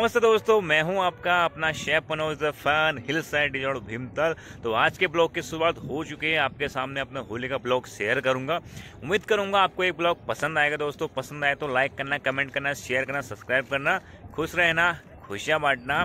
नमस्ते दोस्तों, मैं हूँ आपका अपना शेफ मनोज फ़ैन हिल साइड डिजोड़ भीमतल। तो आज के ब्लॉग की शुरुआत हो चुकी है, आपके सामने अपने होली का ब्लॉग शेयर करूँगा। उम्मीद करूँगा आपको एक ब्लॉग पसंद आएगा दोस्तों। पसंद आए तो लाइक करना, कमेंट करना, शेयर करना, सब्सक्राइब करना। खुश रहना, खुशियाँ बांटना।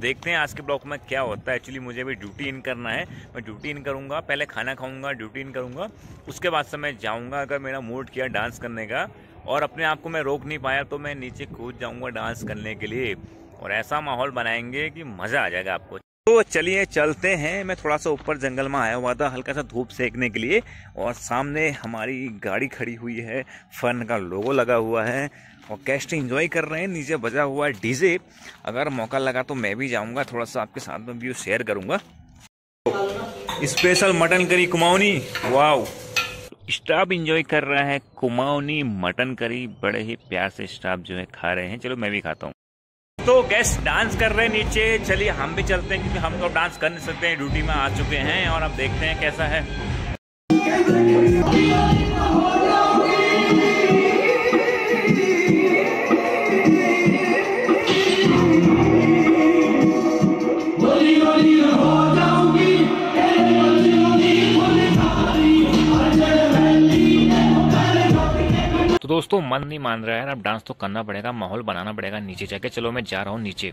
देखते हैं आज के ब्लॉग में क्या होता है। एक्चुअली मुझे भी ड्यूटी इन करना है। मैं ड्यूटी इन करूँगा, पहले खाना खाऊँगा, ड्यूटी इन करूँगा। उसके बाद से मैं जाऊँगा, अगर मेरा मूड किया डांस करने का। और अपने आप को मैं रोक नहीं पाया तो मैं नीचे कूद जाऊँगा डांस करने के लिए। और ऐसा माहौल बनाएँगे कि मज़ा आ जाएगा आपको। तो चलिए, चलते हैं। मैं थोड़ा सा ऊपर जंगल में आया हुआ था, हल्का सा धूप सेकने के लिए। और सामने हमारी गाड़ी खड़ी हुई है। फन का लोगो लगा हुआ है। और गेस्ट इंजॉय कर रहे हैं। नीचे बजा हुआ है डीजे। अगर मौका लगा तो मैं भी जाऊँगा। थोड़ा सा आपके साथ में व्यू शेयर करूँगा। Special mutton curry Kumaoni. Wow. Staff enjoy कर रहा है, कुमाऊनी मटन करी, बड़े ही प्यार से स्टाफ जो है खा रहे हैं। चलो मैं भी खाता हूँ। तो गेस्ट डांस कर रहे हैं नीचे। चलिए हम भी चलते हैं, क्योंकि हम तो डांस कर नहीं सकते हैं ड्यूटी में आ चुके हैं और अब देखते हैं कैसा है। तो दोस्तों, मन नहीं मान रहा है अब डांस तो करना पड़ेगा, माहौल बनाना पड़ेगा, नीचे जाके। चलो, मैं जा रहा हूँ नीचे।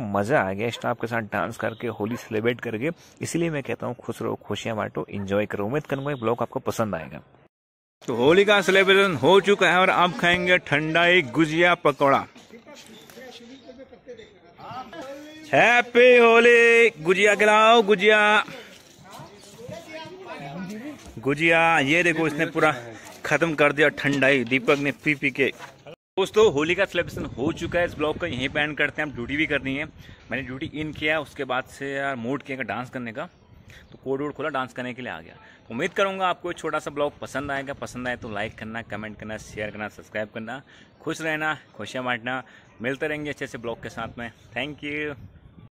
मज़ा आ गया स्टाफ के साथ डांस करके, होली सेलिब्रेट करके। इसलिए मैं कहता हूँ, खुश रहो, खुशियाँ बांटो इन्जॉय करो। उम्मीद करूँगा ये ब्लॉग आपको पसंद आएगा। तो होली का सेलिब्रेशन हो चुका है और आप खाएँगे ठंडा एक गुजिया पकौड़ा। हैप्पी होली! गुजिया खिलाओ, गुजिया। गुजिया, ये देखो इसने पूरा खत्म कर दिया ठंडाई। दीपक ने पी पी के दोस्तों, होली का सेलिब्रेशन हो चुका है। इस ब्लॉग का यहीं पे एंड करते हैं। हम ड्यूटी भी करनी है। मैंने ड्यूटी इन किया, उसके बाद से यार मूड किया डांस करने का। तो कोड वोड खोला डांस करने के लिए आ गया। तो उम्मीद करूँगा आपको छोटा सा ब्लॉग पसंद आएगा। पसंद आए तो लाइक करना कमेंट करना शेयर करना सब्सक्राइब करना। खुश रहना, खुशियाँ बांटना। मिलते रहेंगे अच्छे से ब्लॉग के साथ में। Thank you